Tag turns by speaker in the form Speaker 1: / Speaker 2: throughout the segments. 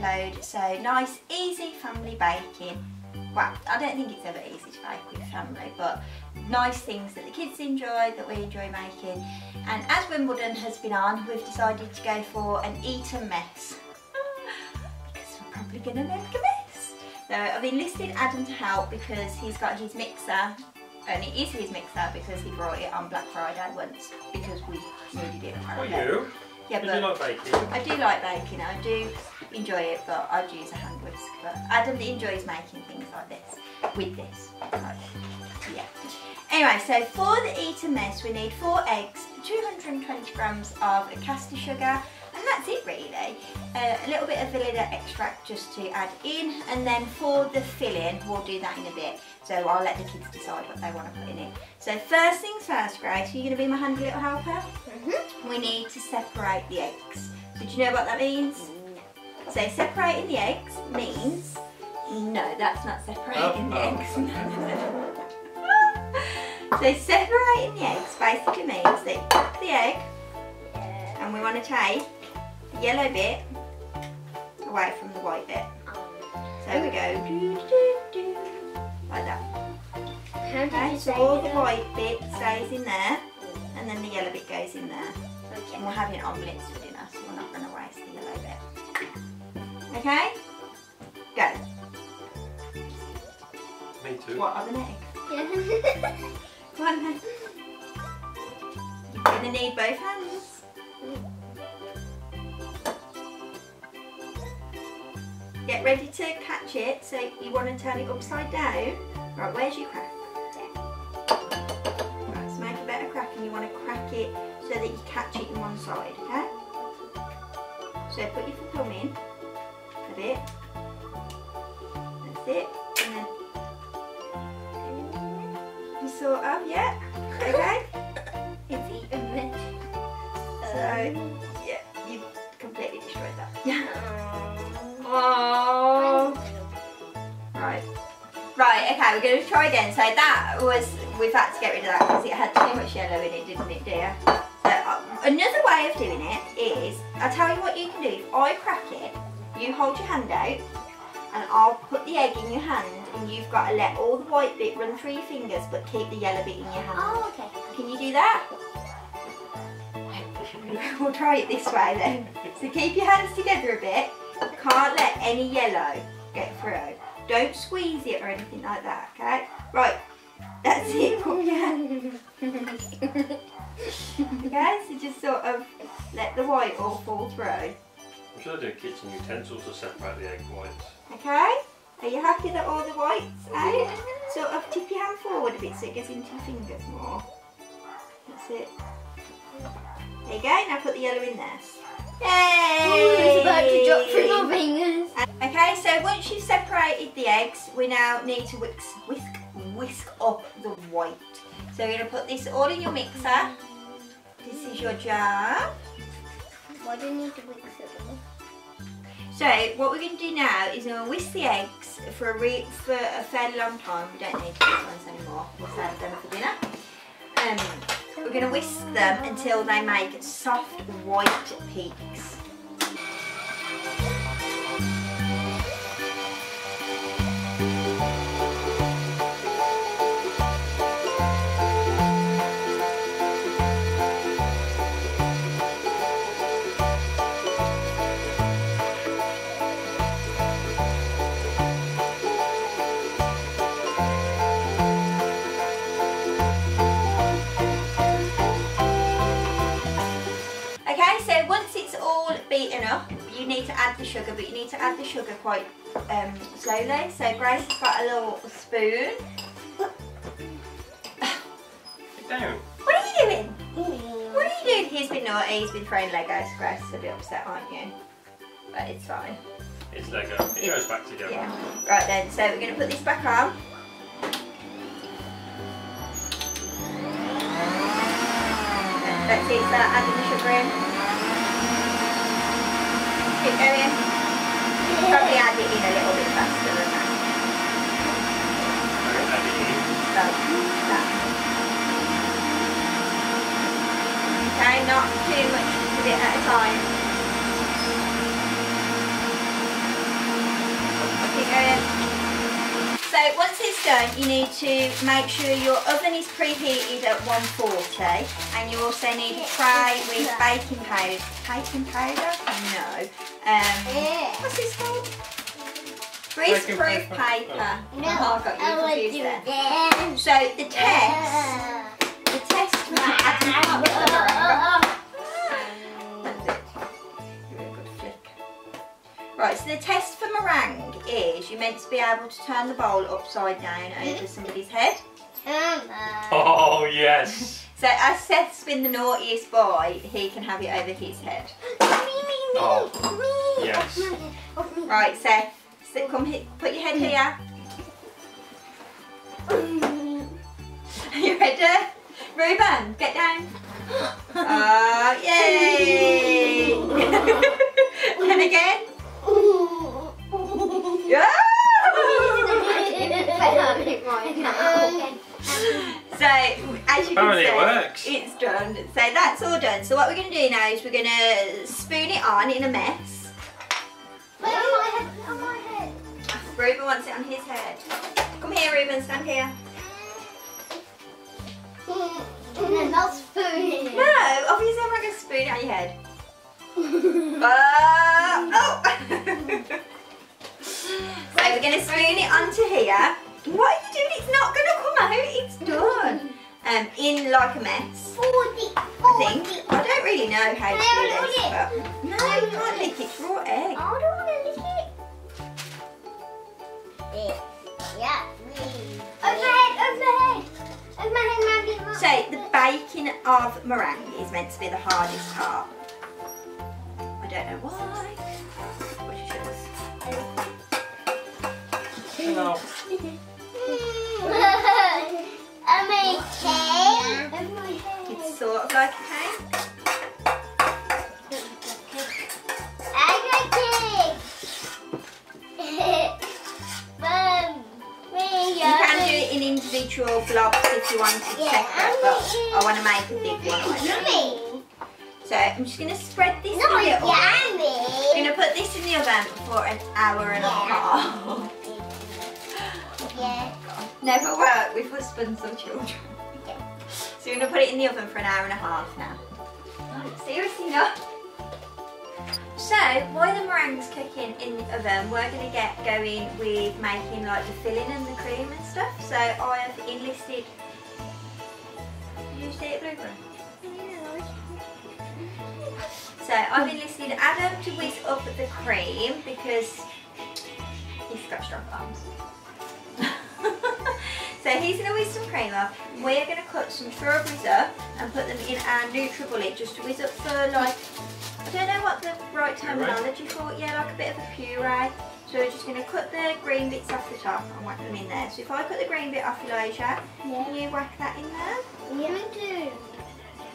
Speaker 1: upload. So nice, easy family baking. Well, I don't think it's ever easy to bake with family, but nice things that the kids enjoy, that we enjoy making. And as Wimbledon has been on, we've decided to go for an Eton mess. because we're probably going to make a mess. So I've enlisted Adam to help because he's got his mixer and it is his mixer because he brought it on Black Friday once because we needed it apparently.
Speaker 2: You?
Speaker 1: Yeah,
Speaker 2: You
Speaker 1: but
Speaker 2: do like baking?
Speaker 1: I do like baking, I do enjoy it, but I'd use a hand whisk. But Adam enjoys making things like this, with this. Like, yeah. Anyway, so for the Eton mess, we need four eggs, 220 grams of caster sugar, that's it really. Uh, a little bit of vanilla extract just to add in, and then for the filling, we'll do that in a bit. So I'll let the kids decide what they want to put in it. So first things first, Grace, are you going to be my handy little helper? Mhm. We need to separate the eggs. Did you know what that means? No. So separating the eggs means, no, that's not separating
Speaker 2: Oh,
Speaker 1: the
Speaker 2: oh,
Speaker 1: eggs. so separating the eggs basically means that you crack the egg and we want to take the yellow bit away from the white bit. So we go doo, doo, doo, like that.
Speaker 3: How
Speaker 1: Okay, so all the white bit stays in there and then the yellow bit goes in there.
Speaker 3: Okay.
Speaker 1: And we're having omelettes for dinner, so we're not going to waste the yellow bit. Okay? Go.
Speaker 2: Me too.
Speaker 1: What of an egg?
Speaker 3: Yeah.
Speaker 1: Come on then. You're going to need both hands. Get ready to catch it, so you want to turn it upside down. Right, where's your crack? Right, so make a better crack and you want to crack it so that you catch it in one side, okay? So put your thumb in a bit. That's it. We're going to try again. So that was, we've had to get rid of that because it had too much yellow in it, didn't it, dear? So uh, another way of doing it is, I'll tell you what you can do. If I crack it, you hold your hand out and I'll put the egg in your hand and you've got to let all the white bit run through your fingers but keep the yellow bit in your hand.
Speaker 3: Oh, okay.
Speaker 1: Can you do that? we'll try it this way then. So keep your hands together a bit. Can't let any yellow get through. Don't squeeze it or anything like that, okay? Right, that's it. Put your. Okay, so just sort of let the white all fall through.
Speaker 2: I'm sure I do kitchen utensils to separate the egg whites.
Speaker 1: Okay? Are you happy that all the white's eh? out? Sort of tip your hand forward a bit so it gets into your fingers more. That's it. There you go, now put the yellow in there. Yay!
Speaker 3: It's about to drop through my fingers.
Speaker 1: Okay, so once you've separated the eggs, we now need to whisk, whisk, whisk up the white. So we're going to put this all in your mixer. This is your jar.
Speaker 3: Why do you need to mix it all?
Speaker 1: So what we're going to do now is we're going to whisk the eggs for a, re for a fairly long time. We don't need these ones anymore. We'll save them for dinner. Um, we're going to whisk them until they make soft white peaks. Need to add the sugar, but you need to add the sugar quite um, slowly. So Grace has got a little spoon.
Speaker 2: Get down.
Speaker 1: What are you doing? What are you doing? He's been naughty, he's been throwing Legos. Grace is a bit upset, aren't you? But it's fine.
Speaker 2: It's Lego. It goes back together.
Speaker 1: Yeah. Right then, so we're going to put this back on. Let's see, start adding the sugar in. Going. Probably add it in a little bit faster than that. Okay, not too much of it at a time. Once it's done, you need to make sure your oven is preheated at 140 and you also need a tray with baking powder. Baking powder? No. Um, what's this called? Greaseproof
Speaker 2: paper.
Speaker 1: paper.
Speaker 3: No,
Speaker 1: Oh, I got you
Speaker 3: would
Speaker 1: confused
Speaker 3: do
Speaker 1: there.
Speaker 3: that.
Speaker 1: So the test, the test for That's it. Give it a good flick. Right, so the test for meringue is you're meant to be able to turn the bowl upside down over somebody's head.
Speaker 2: Oh yes.
Speaker 1: So as Seth's been the naughtiest boy, he can have it over his head.
Speaker 2: Oh, yes.
Speaker 1: Right, Seth, sit, come here, put your head here. Are you ready? Ruben, get down. Ah, yay! and again. Yeah! So, as you can
Speaker 2: Apparently it
Speaker 1: see,
Speaker 2: works.
Speaker 1: it's done. So that's all done. So what we're going to do now is we're going to spoon it on in a mess. Wait, on my head, on my head. Reuben wants it on his head. Come here, Reuben, stand here.
Speaker 3: Not spooning.
Speaker 1: No, obviously I'm not going to spoon it on your head. Uh, oh! so we're going to spoon it onto here. What are you doing? It's not going to come out. It's done. Um, in like a mess. I think. I don't really know how to do this, but no, you can't lick it. It's raw egg.
Speaker 3: I don't want to lick it. Yeah. Overhead, overhead. Overhead.
Speaker 1: So the baking of meringue is meant to be the hardest part. I don't know why. It.
Speaker 3: Over my head.
Speaker 1: It's sort of like cake. You it in individual blocks if you want it
Speaker 3: Yeah,
Speaker 1: separate, but I want to make a big one.
Speaker 3: Yummy.
Speaker 1: So I'm just going to spread this
Speaker 3: No,
Speaker 1: in the oven. I'm
Speaker 3: yummy.
Speaker 1: going to put this in the oven for an hour and a half. Never work with husbands or children.
Speaker 3: Yeah.
Speaker 1: So you're going to put it in the oven for an hour and a half now. Seriously, no. So, while the meringue's cooking in the oven, we're going to get going with making like the filling and the cream and stuff. So I have enlisted... See it, Blueberry? So I've enlisted Adam to whisk up the cream because he's got strong arms. So he's going to whisk some cream up. We're going to cut some strawberries up and put them in our NutriBullet just to whisk up for like, I don't know what the right terminology for, it, yeah, like a bit of a puree. So we're just going to cut the green bits off the top and whack them in there. So if I cut the green bit off Elijah, can you whack that in there?
Speaker 3: Yeah, me too.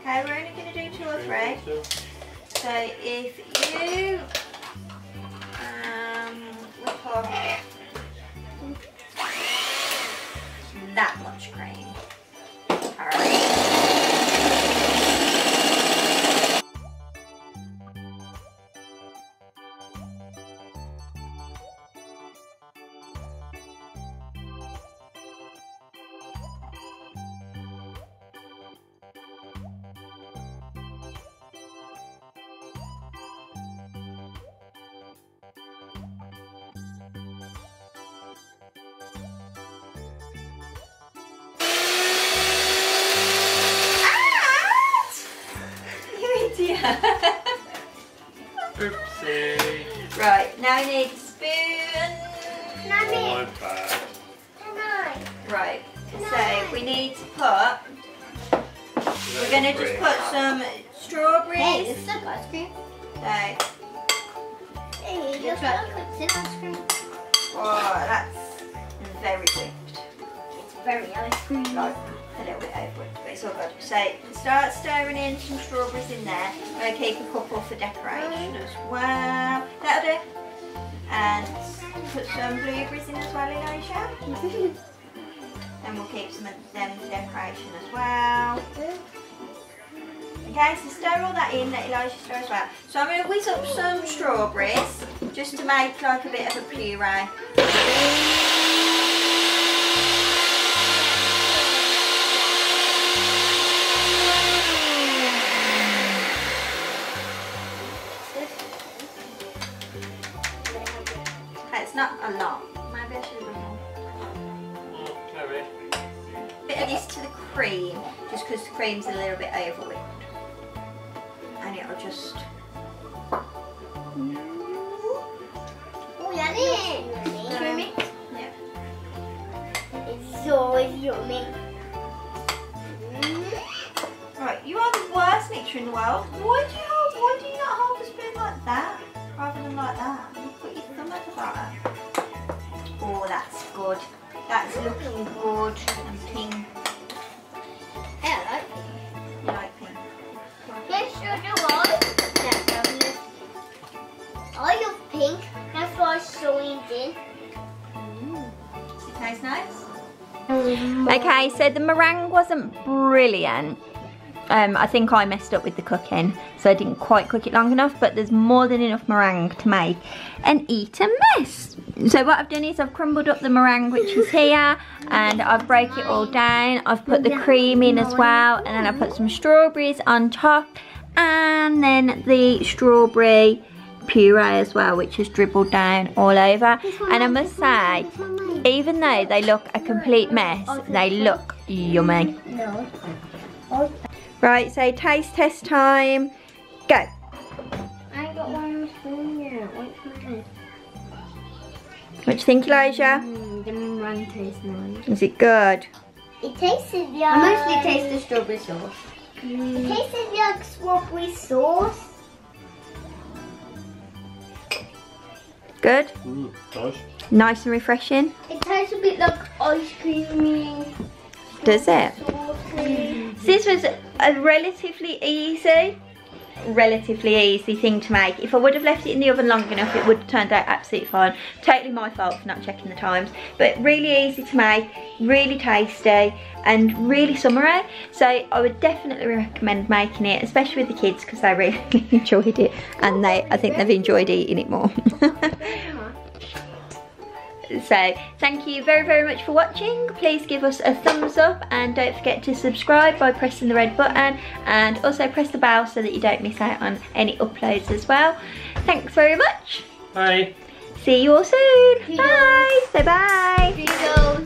Speaker 1: Okay, we're only going to do two or three. So if you um, whip up that much now we need a spoon.
Speaker 3: Mommy,
Speaker 2: My bad.
Speaker 3: can I?
Speaker 1: Right, so we need to put, we're going to just put some strawberries.
Speaker 3: Hey,
Speaker 1: strawberries.
Speaker 3: it's like ice cream.
Speaker 1: So,
Speaker 3: Hey, just like it's ice cream.
Speaker 1: oh, that's very whipped.
Speaker 3: It's very ice cream.
Speaker 1: like a little bit over it, but it's all good. So start stirring in some strawberries in there. I'm going to keep a couple for decoration as well. That'll do. And put some blueberries in as well, Elijah. And we'll keep some of them for decoration as well. Okay, so stir all that in, let Elijah stir as well. So I'm going to whiz up some strawberries just to make like a bit of a puree.
Speaker 3: Yummy. Mm.
Speaker 1: Right, you are the worst mixer in the world. Why do you hold, why do you not hold the spoon like that? Rather than like that? You put your thumb at the. Oh, that's good. That's looking good and pink.
Speaker 3: Yeah, I like pink.
Speaker 1: You like pink?
Speaker 3: Yes, was. I love pink. That's why I sewing in.
Speaker 1: It tastes nice. Okay, so the meringue wasn't brilliant. Um, I think I messed up with the cooking, so I didn't quite cook it long enough, but there's more than enough meringue to make and eat a mess. So what I've done is I've crumbled up the meringue which is here and I've broke it all down. I've put the cream in as well and then I put some strawberries on top and then the strawberry puree as well which has dribbled down all over. And I must say even though they look a complete mess they look yummy. Right so taste test time. Go.
Speaker 3: I got one spoon here. Wait
Speaker 1: what do you think Elijah?
Speaker 3: Mm, the meringue tastes
Speaker 1: is it good?
Speaker 3: It tastes like... I mostly taste the strawberry sauce. It tastes like strawberry sauce.
Speaker 1: Good
Speaker 2: Mm, nice.
Speaker 1: nice and refreshing
Speaker 3: It tastes a bit like ice creamy.
Speaker 1: does it
Speaker 3: Saucy.
Speaker 1: This was a relatively easy, relatively easy thing to make. If I would have left it in the oven long enough, it would have turned out absolutely fine. Totally my fault for not checking the times, but really easy to make, really tasty, and really summery. So I would definitely recommend making it, especially with the kids, because they really enjoyed it, and they, I think they've enjoyed eating it more. So thank you very very much for watching. Please give us a thumbs up and don't forget to subscribe by pressing the red button and also press the bell so that you don't miss out on any uploads as well. Thanks very much.
Speaker 2: Bye.
Speaker 1: See you all soon.
Speaker 3: Toodles.
Speaker 1: Bye. Say bye.
Speaker 3: Toodles.